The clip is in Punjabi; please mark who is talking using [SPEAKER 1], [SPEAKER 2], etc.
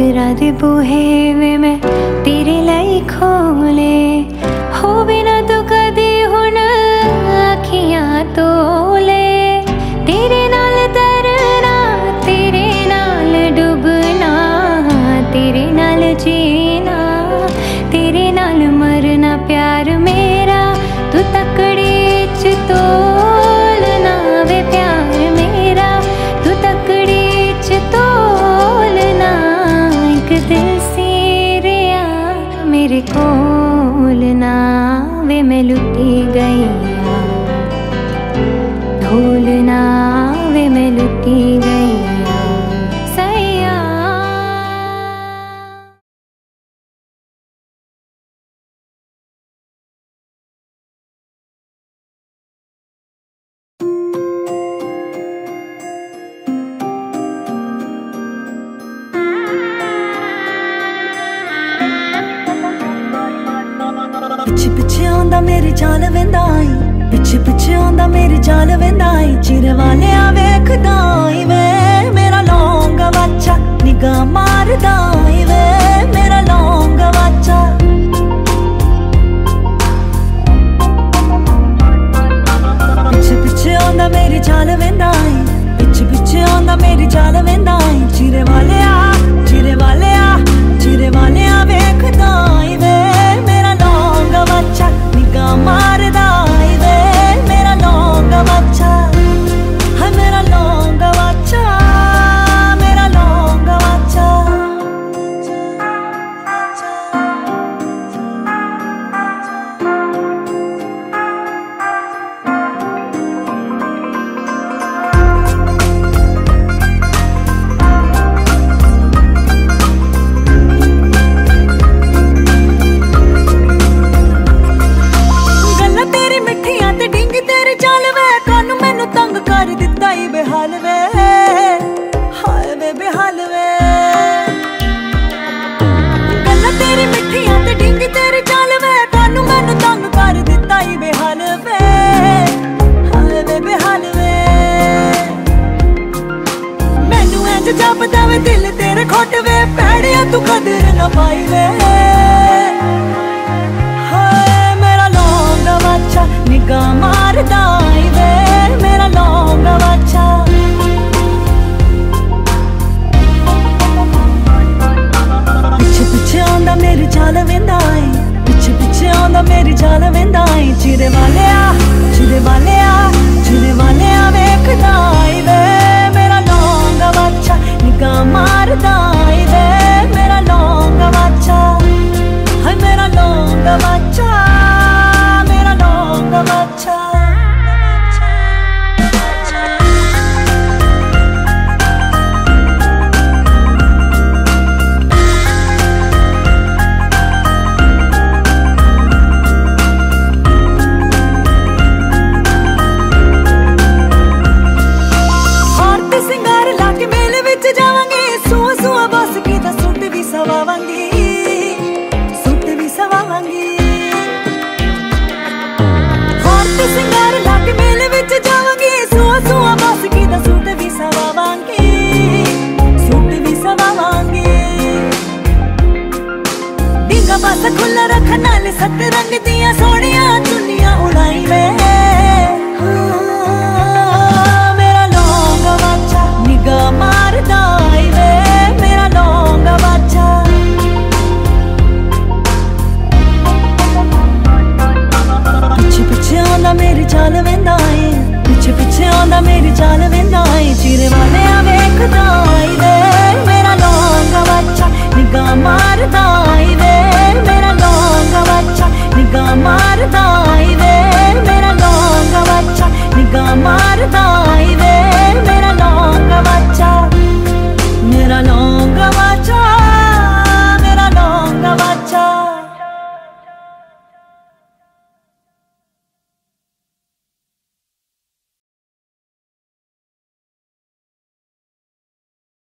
[SPEAKER 1] ਸਦਰਾ ਦੇ ਬੂਹੇ ਵੇ ਮੈਂ ਤੇਰੇ ਲਈ ਖੋਲੇ ਹੋਵੇ ਨਾ ਤੂੰ ਕਦੇ ਹੁਣ ਅੱਖੀਆਂ ਤੋਲੇ। ਤੇਰੇ ਨਾਲ ਤਰਨਾ, ਤੇਰੇ ਨਾਲ ਡੁੱਬਣਾ, ਤੇਰੇ ਨਾਲ ਜੀਣਾ। ਤੇਰੇ ਨਾਲ ਮਰਨਾ ਪਿਆਰ ਮੇਰਾ, ਤੂੰ ਤਕੜੀ ਚ ਤੋ ਮੇਰੇ ਕੋਲ ਨਾ ਵੇ ਮੈਂ ਲੁੱਟੀ ਗਈ ਆਂ ਢੋਲਣਾ ਵੇ ਮੈਂ ਲੁੱਟੀ ਗਈ
[SPEAKER 2] ਪਿੱਛੇ ਪਿੱਛੇ ਆਉਂਦਾ ਮੇਰੀ ਚਾਲ ਵੰਦਾ ਈ। ਪਿੱਛੇ ਪਿੱਛੇ ਆਉਂਦਾ ਮੇਰੀ ਚਾਲ ਵੰਦਾ ਈ। ਚਿਰ ਵਾਲਿਆ ਵੇਖਦਾ ਈ ਵੇ, ਮੇਰਾ ਲੌਂਗਾ ਵਾਚਾ ਨਿਗਾ ਮਾਰਦਾ ਈ ਵੇ। ਤੇਰੀ ਮਿੱਠੀਆਂ ਤੇ ਡਿੰਗ ਤੇਰੇ ਚੱਲ ਵੇ। ਕੰਨ ਮੈਨੂੰ ਤੰਗ ਕਰ ਦਿੱਤਾ ਈ ਬੇਹਾਲ ਵੇ। ਹਾਏ ਵੇ ਬੇਹਾਲ ਵੇ। ਮੈਨੂੰ ਇੰਜ ਜਾਪਦਾ ਵੇ ਦਿਲ ਤੇਰੇ ਖੋਟ ਵੇ। ਪੈੜਿਆ ਤੂੰ ਕਦਰ ਨਾ ਪਾਈ ਵੇ। ਡਿੰਗਾ ਬਸ ਖੁੱਲਾ ਰੱਖ ਨਾਲ ਸੱਤ ਰੰਗ ਦੀਆਂ ਸੋਹਣੀਆਂ ਚੁੰਨੀਆਂ ਉਡਾਈ ਵੇ ਮੇਰਾ ਲੌਂਗਾ ਵਾਚਾ ਨਿਗਾਹ ਮਾਰਦਾ ਈ ਵੇ, ਮੇਰਾ ਲੌਂਗਾ ਵਾਚਾ ਪਿੱਛੇ ਪਿੱਛੇ ਆਉਂਦਾ ਮੇਰੀ ਚਾਲ ਵੇਂਦਾ ਏ, ਪਿੱਛੇ ਪਿੱਛੇ ਆਉਂਦਾ ਮੇਰੀ ਚਾਲ ਵੇਂਦਾ ਏ ਚਿਰੇ ਵਾਲਿਆਂ ਵੇਖਦਾ ਈ ਵੇ, ਮੇਰਾ ਲੌਂਗਾ ਵਾਚਾ ਨਿਗਾਹ ਮਾਰਦਾ ਈ